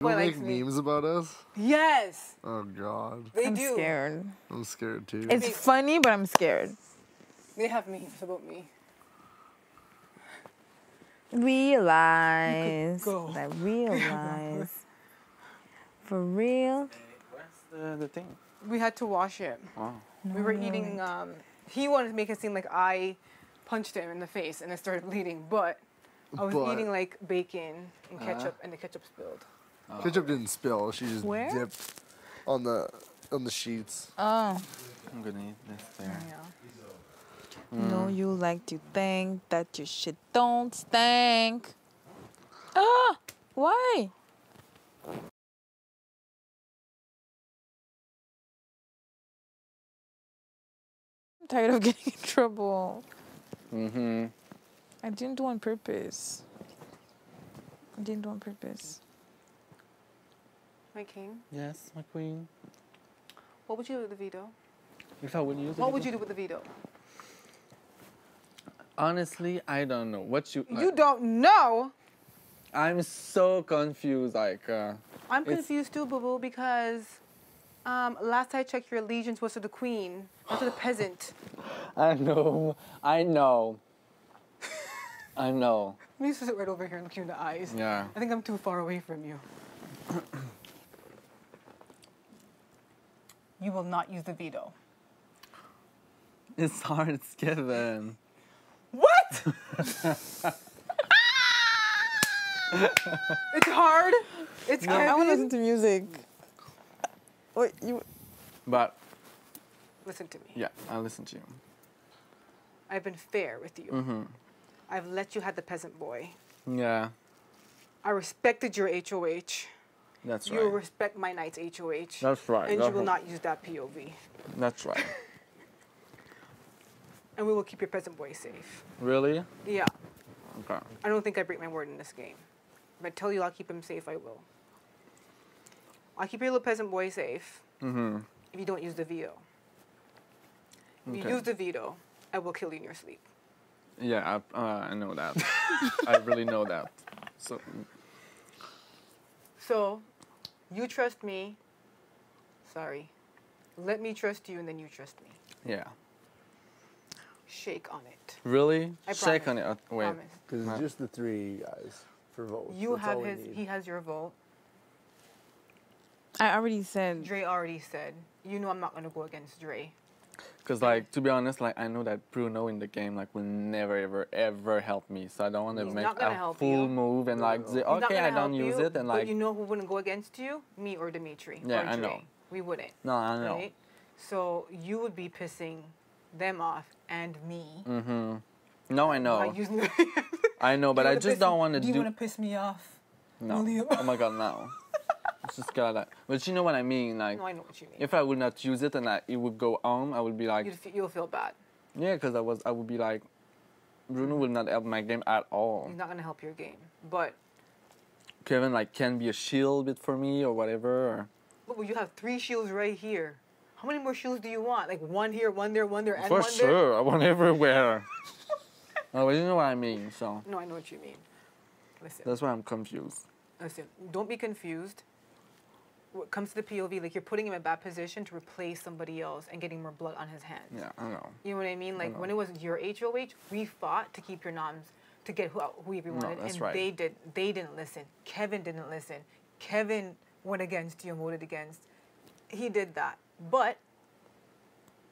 People make likes me. memes about us. Yes, Oh God, they I'm do. scared. I'm scared too. It's funny, but I'm scared. They have memes about me. Realize. go. That realize. For real. Where's the, the thing? We had to wash it. Wow. we were eating. Um, he wanted to make it seem like I punched him in the face and it started bleeding, but I was But- eating like bacon and ketchup, and the ketchup spilled. Ketchup didn't spill. She just Where? dipped on the on the sheets. Oh. I'm gonna eat this there. Yeah. No, you like to think that your shit don't stink. Ah! Why? I'm tired of getting in trouble. Mm-hmm. I didn't do on purpose. I didn't do on purpose. My king, Yes, my queen. what would you do with the veto? If I wouldn't use it. What would you do with the veto? Honestly, I don't know. What you. You don't know. I'm so confused. Like, uh, I'm confused too, Boo Boo, because um, last I checked, your allegiance was to the queen, not to the peasant. I know. I know. I know. Let me just sit right over here and look you in the eyes. Yeah. I think I'm too far away from you. You will not use the veto. It's hard. It's Kevin. What? it's hard. It's no. I want to listen to music. Wait, you. But Listen to me. yeah, I'll listen to you. I've been fair with you. Mm-hmm. I've let you have the peasant boy. Yeah, I respected your HOH. That's You will right. respect my knight's HOH. That's right. And you will right. not use that POV. That's right. And we will keep your peasant boy safe. Really? Yeah. Okay. I don't think I break my word in this game. If I tell you I'll keep him safe, I will. I'll keep your little peasant boy safe Mm-hmm. if you don't use the veto. If you use the veto, I will kill you in your sleep. Yeah, I, uh, I know that. I really know that. So So, you trust me. Sorry. Let me trust you and then you trust me. yeah. Shake on it. Really? I Shake promise. on it. Uh, wait. Because it's just the three guys for votes. You That's have his, he has your vote. I already said. Dre already said, you know I'm not going to go against Dre. Cause like to be honest, like I know that Bruno in the game like will never ever ever help me. So I don't want to He's make a full you. move and like say okay I don't use you, it and but like you know who wouldn't go against you? Me or Dimitri. Yeah, or I Dre. know. We wouldn't. no I know. Right? So you would be pissing them off and me. Mm-hmm. No, I know. by using the I know, but I just don't want to Do do. you want to piss me off? no. William? Oh my god, no. It's just kind of like, but you know what I mean. Like, No, I know what you mean. if I would not use it and I, it would go on, I would be like, You'd you'll feel bad. yeah, because I was, I would be like, Bruno will not help my game at all. He's not gonna help your game. But Kevin like can be a shield bit for me or whatever. Or, look, well, you have three shields right here. How many more shields do you want? Like one here, one there, one there, and for one there. sure, I want everywhere. oh, but you know what I mean. So No, I know what you mean. Listen, that's why I'm confused. listen. Don't be confused. When it comes to the POV, like you're putting him in a bad position to replace somebody else and getting more blood on his hands. Yeah, I know. You know what I mean? Like know. when it was your HOH, we fought to keep your noms to get who, whoever you No, wanted, that's and right. they did. They didn't listen. Kevin didn't listen. Kevin went against you and voted against. He did that. But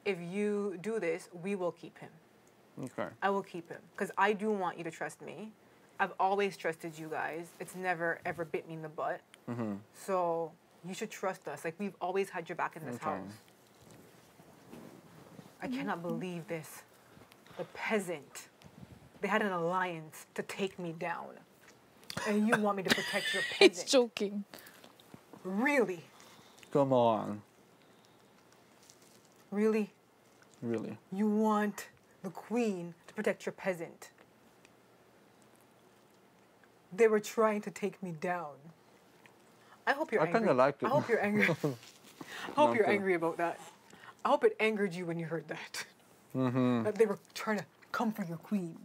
if you do this, we will keep him. Okay. I will keep him because I do want you to trust me. I've always trusted you guys. It's never ever bit me in the butt. Mm-hmm. So you should trust us. Like we've always had your back in this Okay. house. I mm-hmm. cannot believe this. The peasant. They had an alliance to take me down. And you want me to protect your peasant? It's joking. really? Come on, Really? really. You want the queen to protect your peasant. They were trying to take me down. I hope you're I angry. kinda liked it. I hope you're angry. I hope No, you're I'm angry about that. I hope it angered you when you heard that. Mm-hmm. That they were trying to come for your queen.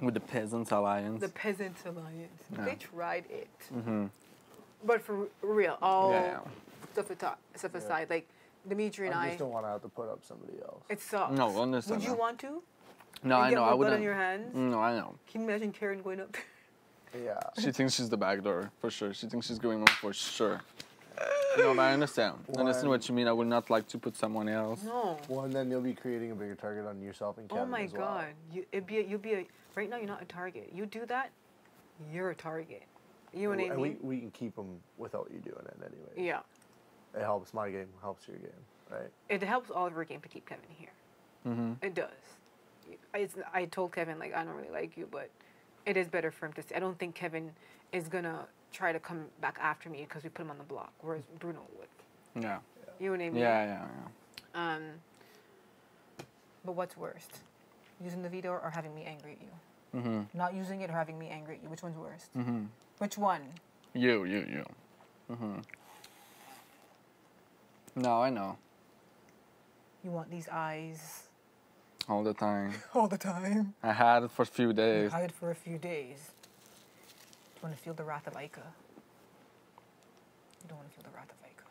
With the Peasants Alliance. The Peasants Alliance. Yeah. They tried it. mm-hmm. But for real, all Yeah, yeah. stuff, ata- stuff aside, like Dimitri and I I, just don't want to have to put up somebody else. it sucks. No, understand Would you want to? No, And I know. I wouldn't. on your hands? No, I know. Can you imagine Karen going up? Yeah. She thinks she's the back door for sure. She thinks she's going on for sure. No, but I understand. I understand what you mean. I would not like to put someone else. no. Well, and then you'll be creating a bigger target on yourself and Kevin Oh my as well. God! You it'd be a, you'd be a right now. You're not a target. You do that, you're a target. You know what I And we, mean? we can keep them without you doing it anyway. Yeah. It helps my game, helps your game, right? It helps all of our game to keep Kevin here. Mm-hmm. It does. I, it's, I told Kevin like I don't really like you, but it is better for him to. Stay. I don't think Kevin is gonna try to come back after me because we put him on the block, whereas Bruno would. Yeah. You know what I mean? Yeah, yeah, yeah. Um. But what's worst, using the veto or having me angry at you? Mm-hmm. Not using it or having me angry at you. Which one's worst? Mm-hmm. Which one? You, you, you. Mm-hmm. No, I know. You want these eyes All the time. all the time. I had it for a few You had it for a few days. Do you want to feel the wrath of Ika? You don't want to feel the wrath of Ika.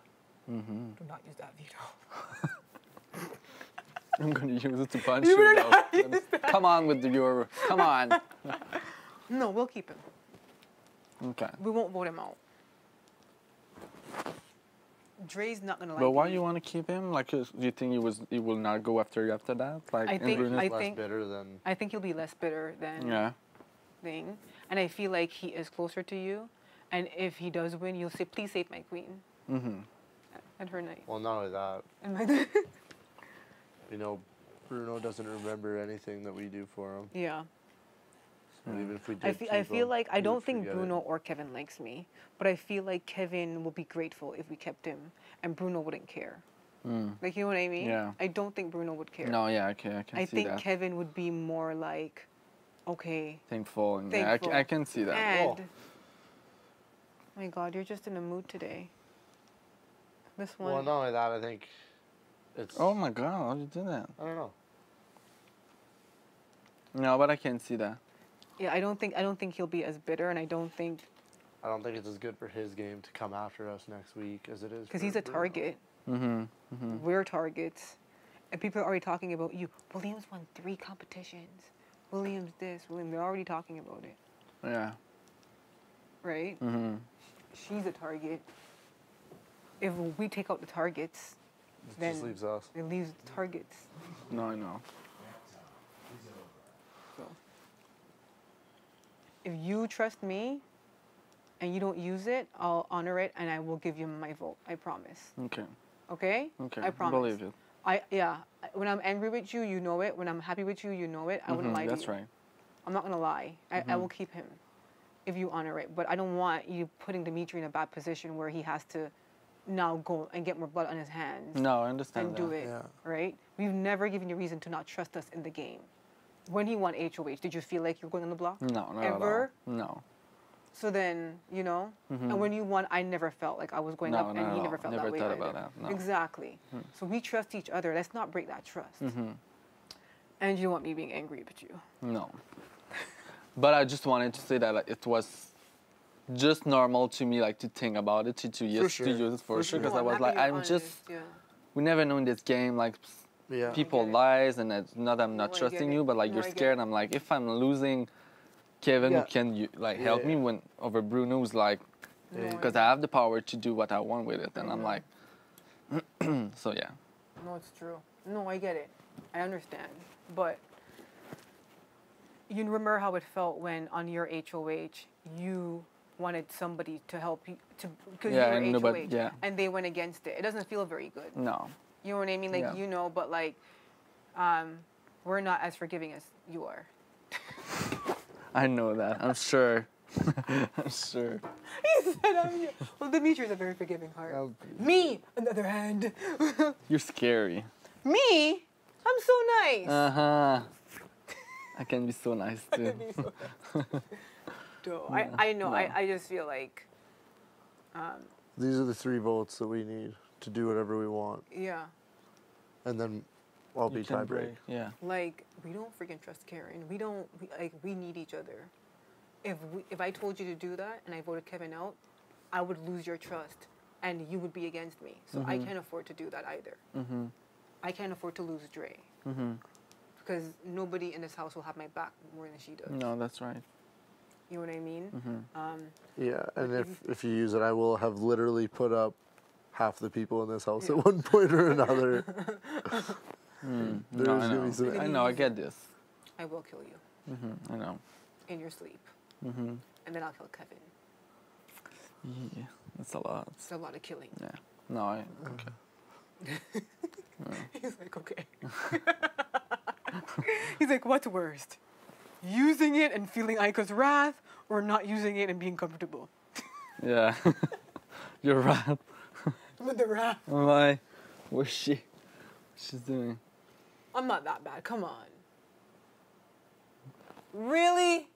Mm-hmm. Do not use that veto. I'm gonna use it to punch You you. though. Come on with your. Come on. No, we'll keep him. Okay. We won't vote him out. Dre's not gonna like. But why me. you want to keep him? Like, do you think he was he will not go after you after that? Like, I in think- Bruno's- I Less think- bitter than. I think he'll be less bitter than yeah. thing, and I feel like he is closer to you. And if he does win, you'll say, "Please save my queen Mm-hmm. and her knight." Well, not only that, And my you know, Bruno doesn't remember anything that we do for him. yeah. So even if we did I feel, I feel like I don't think forget it. Bruno or Kevin likes me, but I feel like Kevin will be grateful if we kept him, and Bruno wouldn't care. Mm. Like you know what I mean? Yeah. I don't think Bruno would care. No, yeah, okay, I can I see think that. Kevin would be more like, okay, Thankful, and yeah, I, Thankful. ca- I can see that. and. Oh. My God, you're just in a mood today. This one. Well, not only that, I think it's. Oh my God, how did you do that? I don't know. No, but I can see that. Yeah, I don't think I don't think he'll be as bitter, and I don't think I don't think it's as good for his game to come after us next week as it is. because he's a Bruno. target. Mm-hmm. Mm-hmm. We're targets, and people are already talking about you. Williams won three competitions. Williams this. William. They're already talking about it, Yeah. right? Mm-hmm. She's a target. If we take out the targets, It then just leaves us. it leaves the targets. No, I know. So, if you trust me, and you don't use it, I'll honor it, and I will give you my vote. I promise. Okay. Okay? Okay. I promise. believe it. I yeah. When I'm angry with you, you know it. When I'm happy with you, you know it. I wouldn't Mhm, lie to That's right. I'm not gonna lie. I, I Mhm. will keep him if you honor it. But I don't want you putting Dimitri in a bad position where he has to now go and get more blood on his hands No, I understand and that. do it. Yeah. Right? We've never given you reason to not trust us in the game. When he won HOH, did you feel like you were going on the block? No, not Ever? at all. No. So then, you know, Mhm. and when you won, I never felt like I was going No, up, and at he never felt Never that way thought either. about that, no. Exactly. So we trust each other. Let's not break that trust. Mm-hmm. And you don't want me being angry with you. No. but I just wanted to say that like, it was just normal to me, like to think about it, to to use sure. to use it for, For sure, sure. because No, I was like, I'm honest, just yeah. we never know in this game like Yeah. people get lies and it's not I'm not I trusting you, but like No, you're scared. I'm like, if I'm losing, Kevin Yeah. can you like help Yeah. me when over Bruno's like because get I have the power to do what I want with it, and I'm like, so yeah. No, it's true. No, I get it. I understand. But you remember how it felt when on your HOH you wanted somebody to help you to because Yeah, you I were know, but- HOH yeah. and they went against it. It doesn't feel very good. No. You know what I mean? Like Yeah. you know, but like um, we're not as forgiving as you are. I know that. I'm sure. I'm sure. He said, I'm you. Well, Dimitri's a very forgiving heart. I'll- Me, on the other hand, You're scary. me, I'm so nice. Uh huh. I can be so nice too. So, I, I know. I, no. I just feel like, um, These are the three votes that we need to do whatever we want, yeah, and then I'll be You tiebreak. break. Yeah. like we don't freaking trust Karen. We don't we, like we need each other. If we, if I told you to do that and I voted Kevin out, I would lose your trust, and you would be against me. So I can't afford to do that either. Mm-hmm. I can't afford to lose Dre Mm-hmm. because nobody in this house will have my back more than she does. No, that's right. You know what I mean? Mm-hmm. Um, Yeah, and if if if you use it, I will have literally put up half the people in this house at one point or another. Mm. There's no, I gonna know. be some- I know. I get this. I will kill you Mm-hmm. I know. in your sleep, Mm-hmm. and then I'll kill Kevin. Yeah, that's a lot. It's a lot of killing. Yeah. No, I. Okay. He's like, okay. He's like, what's worst? Using it and feeling Ika's wrath, or not using it and being comfortable? Yeah. You're right. With the wrath. Oh why? What's she? She's doing. I'm not that bad. Come on. Really?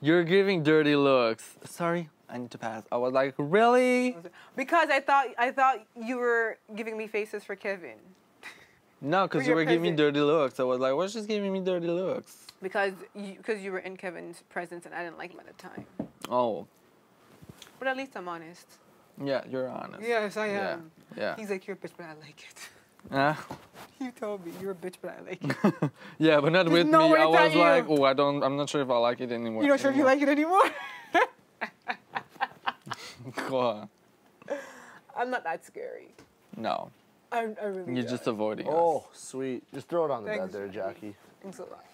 You're giving dirty looks. Sorry, I need to pass. I was like, really? Because I thought I thought you were giving me faces for Kevin. No, because you were giving me dirty looks. I was like, what's she's giving me dirty looks? Because you, because you were in Kevin's presence and I didn't like him at the time. Oh, But at least I'm honest. Yeah, you're honest. Yes, I Yeah. am. Yeah. He's like, you're a bitch, but I like it. Ah. You told me you're a bitch, but I like it. yeah, but not There's with no me. way I was like, you. oh, I don't. I'm not sure if I like it anymore. You're not sure if you like it anymore? like. I'm not that scary. no, I, I really you're don't. just avoiding us. Oh, sweet! Just throw it on the Thanks, bed there, Jackie. Jackie. Thanks a lot.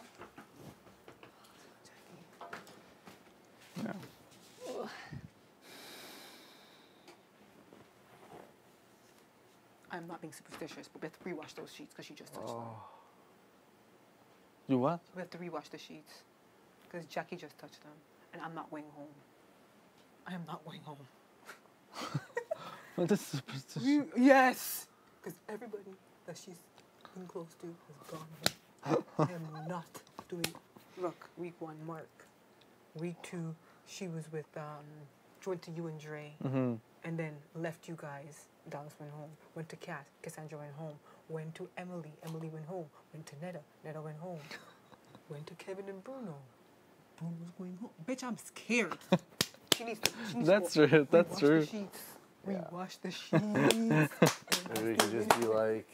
Yeah. I'm not being superstitious, but we have to rewash those sheets because she just touched them. Oh, You what? We have to rewash the sheets because Jackie just touched them, and I'm not going home. I am not going home. What is superstition? yes, because everybody that she's been close to has gone home. I am not doing. Look, week one, Mark. Week two, she was with um, joined to you and Dre, Mm-hmm. and then left you guys. Dallas went home. Went to Kat. Cassandra went home. Went to Emily. Emily went home. Went to Neda. Neda went home. went to Kevin and Bruno. Bruno's going home. Bitch, I'm scared. she needs to. She needs That's to go. true. That's Rewash true. The sheets. Yeah. Rewash the sheets. maybe we could just be like,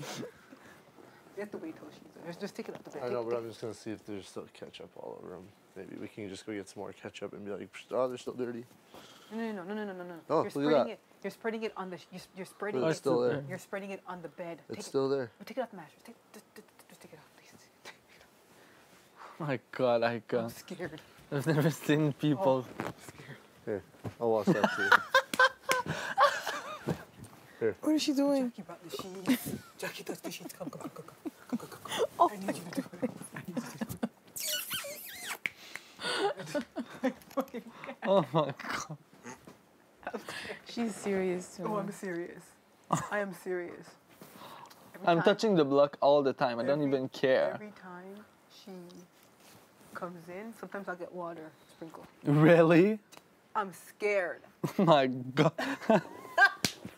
You have to wait till she's there. Just, just take it up the bed. I Take- know, but take- I'm just gonna see if there's still ketchup all over them. Maybe we can just go get some more ketchup and be like, oh, they're still dirty. No, no, no, no, no, no, no, no. Oh, you're look at spreading that. it. You're spreading it on the. You're, you're spreading But it. it's still there. You're spreading it on the bed. take It's it, still there. oh, take it off the mattress. Take, just, just, just take it off, please. My God, I I'm scared. I've never seen people. Oh, I'm scared. Here, I'll wash that too. Here. What is she doing? Jackie brought the sheets. Jackie touched the sheets. Come, come, come, come, come, come, come, come. come. Oh, I need you to do it. I need you to do it. I fucking can't. Oh my God. She's serious too. Oh, I'm serious. I am serious. Every I'm time- touching the block all the time. I don't even care. Every time she comes in, sometimes I'll get water sprinkle. Really? I'm scared. my God.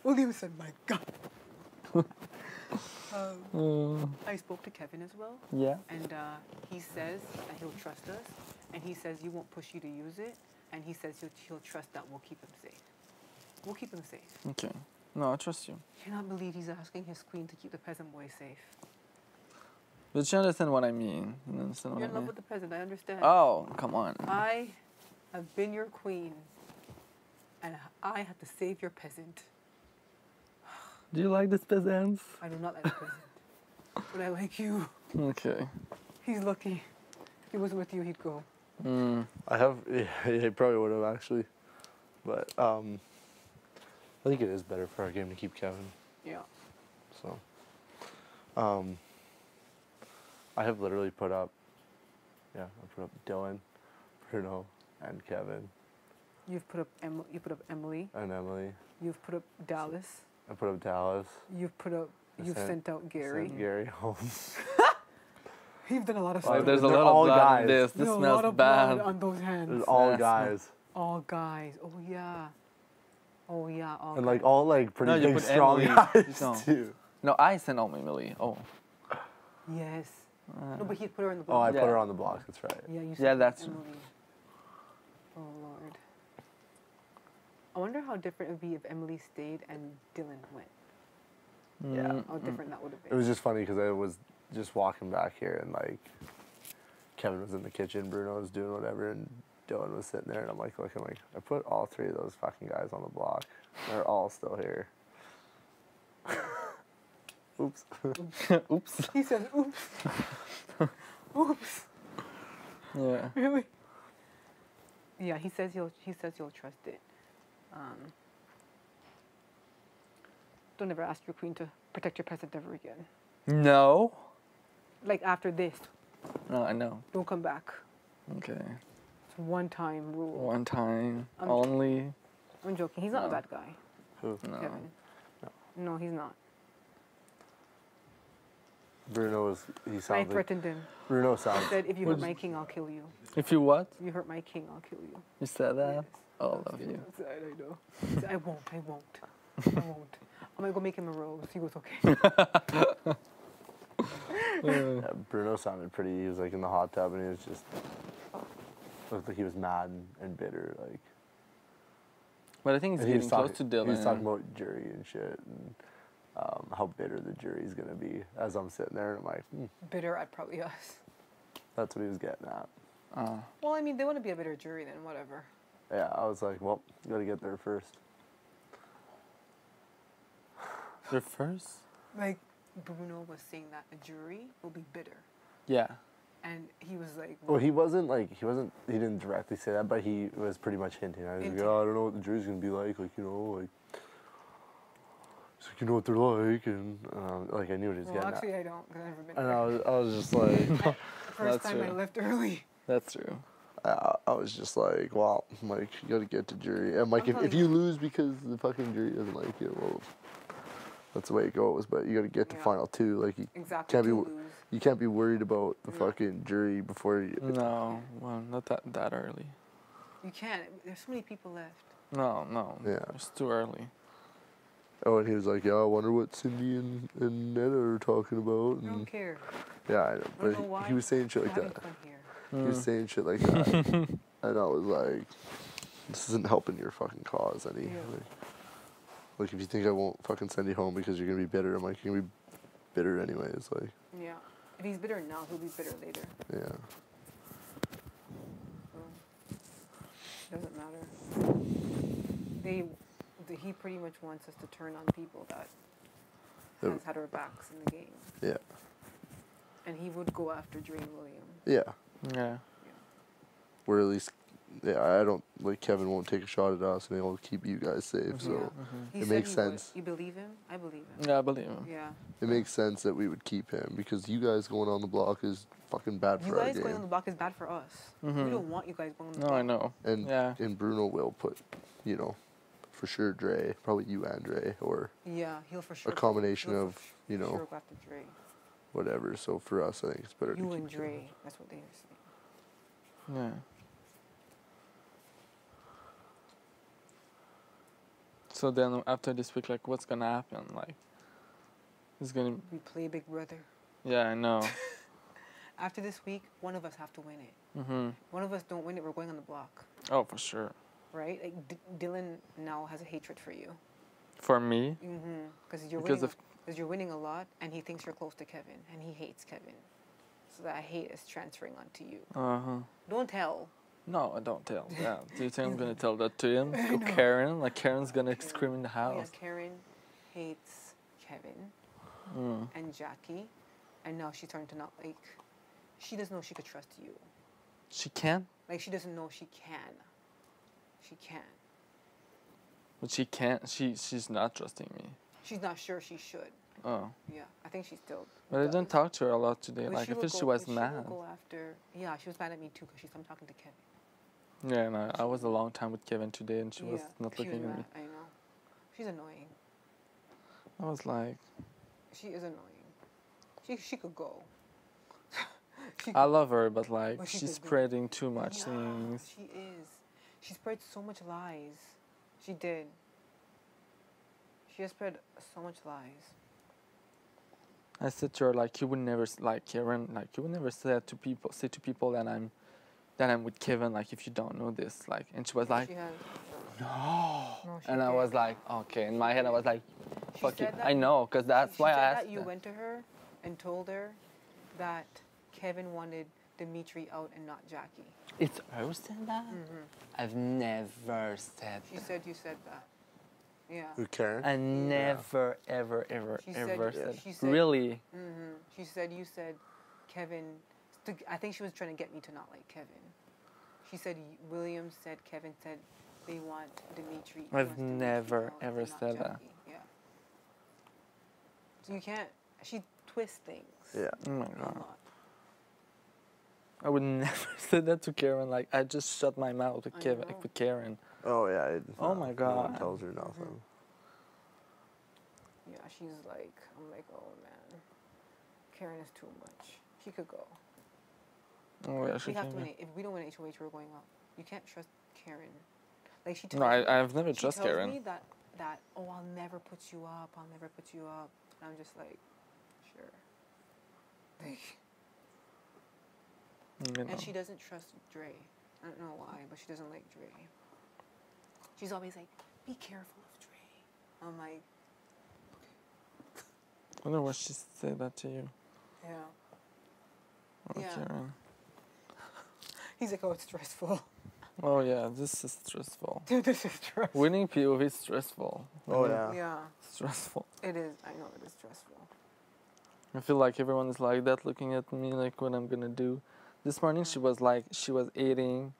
William said, "My God." um, Uh, I spoke to Kevin as well, yeah. and uh, he says that he'll trust us, and he says he won't push you to use it, and he says he'll, he'll trust that we'll keep him safe. We'll keep him safe. Okay. No, I trust you. Cannot believe he's asking his queen to keep the peasant boy safe. But you understand what I mean. You understand what You're I in love mean? with the peasant. I understand. Oh, come on. I have been your queen, and I have to save your peasant. Do you like this peasant? I do not like the peasant, but I like you. Okay. He's lucky. If he wasn't with you, he'd go. Mm. I have, yeah, he probably would have actually, but um, I think it is better for our game to keep Kevin. Yeah. So, um, I have literally put up, yeah, I put up Dillon, Bruno, and Kevin, You've put up em- you put up Emily. and Emily. You've put up Dallas. I put up Dallas. You've put up. You've sent- sent out Gary. Sent Gary home. You've done a lot of Like, stuff. Like, there's a they're lot of blood guys. in this. There's This a smells lot of bad. blood on those hands. It's all guys, all guys. Oh yeah. Oh yeah. All and like all like pretty No, you big, put strong Emily. guys No. too. No, I sent all Emily. Oh. Yes. Uh, No, but he put her in the. block. Oh, I block. put her on the block. That's right. Yeah, you Yeah, said that's- Emily. Oh Lord. I wonder how different it would be if Emily stayed and Dillon went. Yeah. Mm, How different that would have been. It was just funny because I was just walking back here and like Kevin was in the kitchen, Bruno was doing whatever, and Dillon was sitting there, and I'm like looking like I put all three of those fucking guys on the block. They're all still here. Oops. Oops. he says, "Oops, oops." Yeah. Really? Yeah, he says he'll he says he'll trust it. Um, don't ever ask your queen to protect your peasant ever again. No. Like after this, No, I know. don't come back. Okay. It's one time rule. One time I'm- only. I'm joking. He's not a bad guy, Who? No. Kevin. No, he's not. Bruno was. He sounded. I like threatened him. Bruno sounds. I said, if you hurt my king, I'll kill you. If you what? If you hurt my king, I'll kill you. You said that? Yes. Oh, love you. I I know. I said, I won't. I won't. I won't. I'm gonna go make him a rose. He goes, okay. Yeah, Bruno sounded pretty. He was like in the hot tub, and he was just looked like he was mad and, and bitter. Like But I think he's and he getting was close talking, to Dillon. He was talking about jury and shit, and um, how bitter the jury's gonna be. As I'm sitting there, and I'm like, hmm, Bitter at probably us. that's what he was getting at. Oh. Well, I mean, they want to be a bitter jury, then whatever. Yeah, I was like, well, you gotta get there first. You're first? Like Bruno was saying that a jury will be bitter, Yeah. And he was like, Well, he wasn't like he wasn't he didn't directly say that, but he was pretty much hinting. I was like, Hinting. oh, I don't know what the jury's gonna be like, like you know, like. He's like, you know what they're like, and um, like I knew what he was well, getting actually, at. I don't, because I've never been And there. I was, I was just like, First That's time I left early. That's true. I, I was just like, wow, Mike, you gotta get to jury. And Mike, I'm if, if you you. lose because the fucking jury doesn't like you, well, that's the way it goes. But you gotta get to Yeah. final two. Like you Exactly. can't be, lose. you can't be worried about the No. fucking jury before you. No, well, not that that early. You can't. There's so many people left. No, no. Yeah. It's too early. Oh, and he was like, yeah, I wonder what Sindy and, and Neda are talking about. I don't care. yeah, I know, Wanna but know he, why? he was saying shit like that. fun here. He was Mm. saying shit like that, and I was like, this isn't helping your fucking cause any. Yeah. Like, like, if you think I won't fucking send you home because you're gonna be bitter, I'm like, you're gonna be bitter anyways. Like, Yeah. If he's bitter now, he'll be bitter later. yeah. So doesn't matter. They, the, he pretty much wants us to turn on people that Yeah. has had our backs in the game, Yeah. and he would go after Drain William. Yeah. Yeah. Or at least, yeah, I don't, like, Kevin won't take a shot at us and he'll keep you guys safe. So Mhm. It makes he would. sense. You believe him? I believe him. Yeah, I believe him. Yeah. it makes sense that we would keep him because you guys going on the block is fucking bad You for our guys going on the block is bad for us. Mhm. We don't want you guys going on the No, block. I know. And, Yeah. and Bruno will put, you know, for sure Dre, probably you and Dre, or Yeah, he'll for sure. a combination of, for you know, Sure go after Dre. whatever. So for us, I think it's better to You keep and him. Dre. That's what they are saying. Yeah. So then after this week, like, what's gonna happen? Like, it's gonna. We play Big Brother. Yeah, I know. After this week, one of us have to win it. mhm. One of us don't win it, we're going on the block, Oh, for sure. right? Like D- Dillon now has a hatred for you. For me, Mm-hmm. Because you're Because winning. of- Because you're winning a lot, and he thinks you're close to Kevin, and he hates Kevin. So that hate is transferring onto you. uh huh. Don't tell. No, I don't tell. Yeah. Do you think I'm gonna tell that to him? To. Karen? Like Karen's gonna scream in the Oh, yeah, house. Karen hates Kevin Mm. and Jackie, and now she's starting to not like. She doesn't know she could trust you. She can, Like she doesn't know she can. She can. but she can't. She she's not trusting me. She's not sure she should. Oh. Yeah, I think she still. But I didn't talk to her a lot today. But like I feel she was mad. will go after. Yeah, she was mad at me too because she's. I'm talking to Kevin. Yeah, no, I was a long time with Kevin today, and she was not looking was at me. I know. She's annoying. I was like, She is annoying. She she could go. she I love her, but like But she she's could go. spreading too much Yeah, things. She is. She spread so much lies. She did. She has spread so much lies. I said to her like, you would never like Karen, like you would never say that to people, say to people that I'm, that I'm with Kevin, like if you don't know this, like, and she was like, she has. No, she And I did. was like, okay. In my head, I was like, fuck you. I know, because that's she why I asked. that you her. went to her and told her that Kevin wanted Dimitri out and not Jackie. It's her said that? I've never said Mm-hmm. She said you said that. Yeah. Who cares? I never, ever, ever, She said- ever yeah, said. she said- really? hmm She said you said Kevin. To- I think she was trying to get me to not like Kevin. She said y- William said Kevin said they want Dimitri. I've wants Dimitri never, ever said that. Yeah. So you can't. She twists things. Yeah. Oh my A god. lot. I would never say that to Karen. Like I just shut my mouth with Kevin, know. with Karen. Oh yeah. It, Oh no, my No God. one tells her mm-hmm. nothing. Yeah, she's like, I'm like, oh man, Karen is too much. She could go. Oh yeah, she we have to win. If we don't win HOH, we're going up. You can't trust Karen. Like she tells No, me, I, I've never she trust tells Karen. me that that oh I'll never put you up. I'll never put you up. And I'm just like, sure. Like, You know. and she doesn't trust Dre. I don't know why, but she doesn't like Dre. She's always like, be careful of Dre. I'm like, I wonder why she said that to you. yeah. Oh, Yeah. He's like, oh, it's stressful. Oh yeah, this is stressful. Dude, this is stressful. Winning POV is stressful. Oh Winning- yeah. Yeah, Stressful. it is. I know it is stressful. I feel like everyone is like that, looking at me like what I'm gonna do. This morning she was like, she was eating,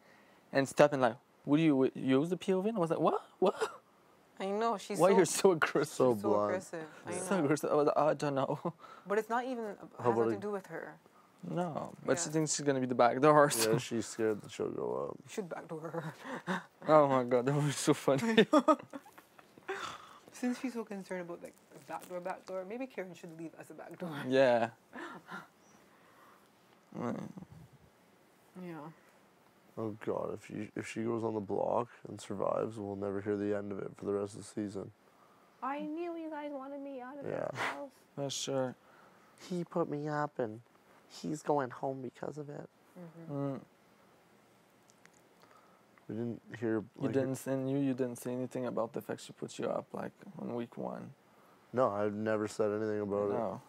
and stopping like, would you use the POV? And I was like, what? What? I know she's Why so, you're so aggressive? So she's so blunt. aggressive. I know. So aggressive. I, was like, oh, I don't know. But it's not even it has about nothing to do with her. No, but she thinks she's gonna be the back door. So. Yeah, she's scared that she'll go up. You should backdoor her. Oh my god, that was so funny. Since she's so concerned about like the backdoor, backdoor, maybe Karen should leave as a backdoor. yeah. Yeah. Oh god, if she if she goes on the block and survives, we'll never hear the end of it for the rest of the season. I knew you guys wanted me out of Yeah. the house. For sure. He put me up and he's going home because of it. Mm. We didn't hear You didn't say you. You didn't say anything about the fact she put you up like on week one. No, I've never said anything about it. No.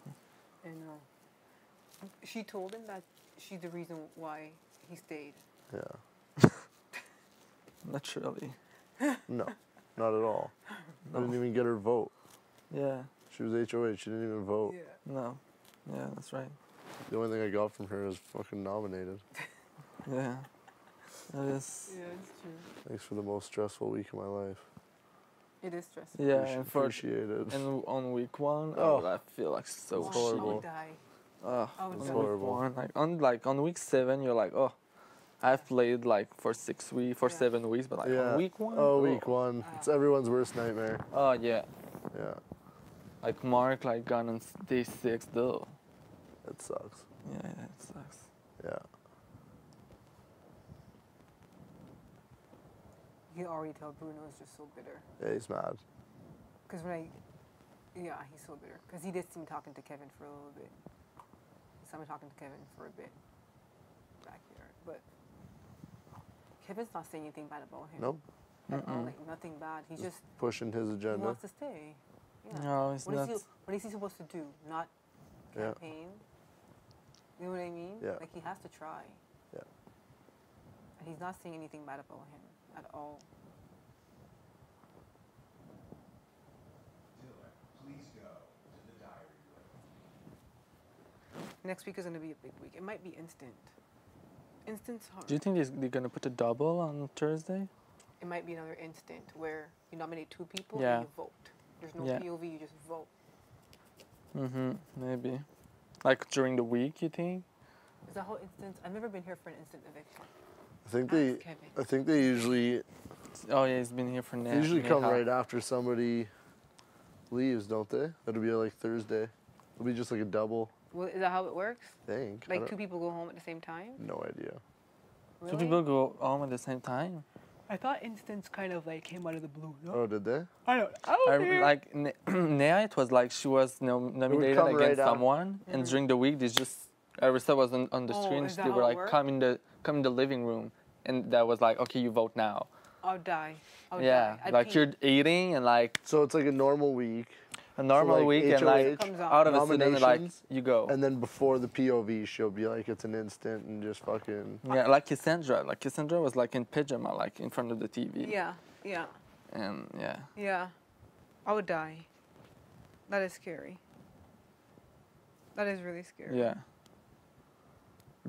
I know. She told him that she's the reason why he stayed. Yeah. Not really. No. Not at all. I didn't even get her vote. Yeah. She was HOH, she didn't even vote. Yeah. No. Yeah, that's right. The only thing I got from her is fucking nominated. Yeah. That is. Yeah, it's true. Thanks for the most stressful week of my life. It is stressful. Yeah, Appreci- and for appreciate it. and on week one, Oh. oh, I feel like so Oh, It's I horrible. would die. Oh, I would on die. horrible. one, like on like on week seven, you're like, oh, I've played like for six weeks, for Yeah. seven weeks, but like yeah. on week one, Oh, week one. Ah. It's everyone's worst nightmare. Oh yeah, Yeah. like Mark like gone on day six though. It sucks. Yeah, yeah, it sucks. Yeah. You can already tell Bruno is just so bitter. Yeah, he's mad. Because when I, yeah, he's so bitter. Because he did see me talking to Kevin for a little bit. He saw me talking to Kevin for a bit back there. But Kevin's not saying anything bad about him. Nope. At all, like nothing bad. He's just Pushing his agenda. he wants to stay. Yeah. No, it's What is, not. he, what is he supposed to do? Not Yeah. Campaign? You know what I mean? Yeah. Like he has to try. Yeah. And he's not saying anything bad about him at all. Please go to the diary room. Next week is going to be a big week. It might be instant. Instant's hard. Do you think they're gonna put a double on Thursday? it might be another instant where you nominate two people Yeah. and you vote. There's no Yeah. POV, you just vote. Mm-hmm. Maybe. Like during the week, you think? Is that whole instance. I've never been here for an instant eviction. I think they I think they usually Oh yeah, he's been here for now. they usually come right after somebody leaves, don't they? It'll be like Thursday. It'll be just like a double Well, is that how it works? thing. I Like don't- two people go home at the same time? no idea. Two people go home at the same time. I thought Instance kind of like came out of the blue. No? Oh, did they? I don't I oh, know. rem- like Ne- Nea, it was like she was nom- nominated come right against out. someone, and mm-hmm. during the week they just Arisa was on, on the Oh, screen. They were like, come in the come in the living room, and that was like, okay, you vote now. I'll die. I'll yeah, die. Like pee. you're eating and like So it's like a normal week, a normal like, week and like out. out of a sudden like you go. and then before the POV, she'll be like, it's an instant and just fucking. Yeah, like Cassandra. Like Cassandra was like in pajama, like in front of the TV. Yeah, yeah, And yeah. yeah. I would die. That is scary. That is really scary. Yeah.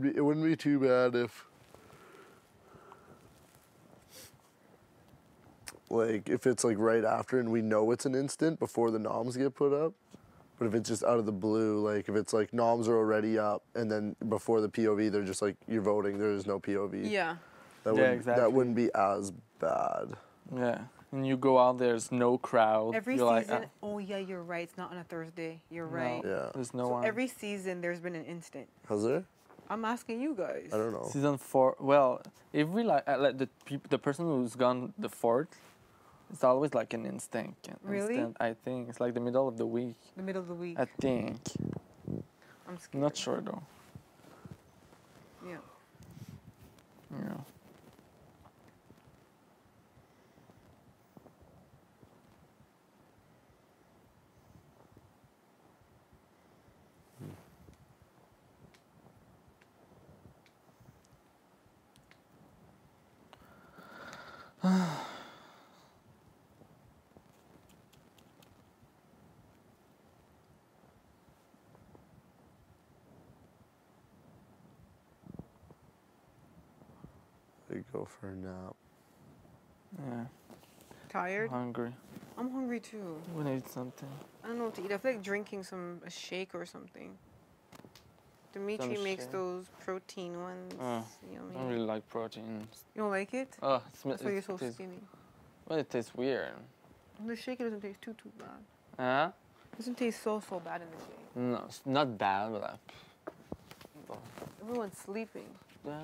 It wouldn't be too bad if, like, if it's like right after and we know it's an instant before the noms get put up. But if it's just out of the blue, like if it's like noms are already up and then before the POV they're just like you're voting, there is no POV. Yeah. That Yeah, wouldn't, exactly. That wouldn't be as bad. Yeah. And you go out, there's no crowd. Every You're season. Like, oh yeah, you're right. It's not on a Thursday. You're ah, right. no, Yeah. There's no so one. every season there's been an instant. Has there? I'm asking you guys. I don't know. Season four. Well, every like uh, like the peop- the person who's gone the fourth, it's always like an instinct. an Really? Instant, I think it's like the middle of the week. The middle of the week. I think. I'm I'm scared. not sure though. Yeah. Yeah. Go for a nap. Yeah. Tired? Hungry. I'm hungry too. We need something. I don't know what to eat. I feel like drinking some a shake or something. Dimitri makes shake. those protein ones. Oh, I don't really like protein. You don't like it? Oh, it, sm- That's why you're it so tastes, skinny. well, it tastes weird. The shake doesn't taste too too bad. Huh? It doesn't taste so so bad in the shake. No, it's not bad, but like. Everyone's sleeping. Yeah,